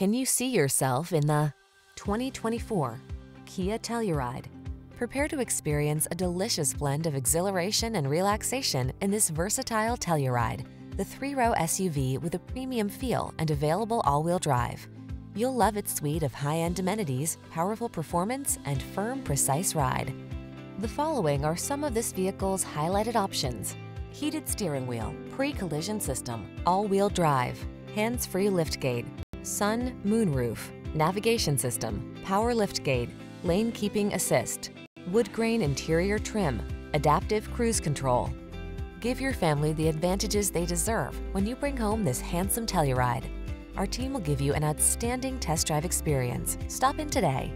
Can you see yourself in the 2024 Kia Telluride? Prepare to experience a delicious blend of exhilaration and relaxation in this versatile Telluride, the three-row SUV with a premium feel and available all-wheel drive. You'll love its suite of high-end amenities, powerful performance, and firm, precise ride. The following are some of this vehicle's highlighted options. Heated steering wheel, pre-collision system, all-wheel drive, hands-free liftgate, sun, moonroof, navigation system, power liftgate, lane keeping assist, wood grain interior trim, adaptive cruise control. Give your family the advantages they deserve when you bring home this handsome Telluride. Our team will give you an outstanding test drive experience. Stop in today.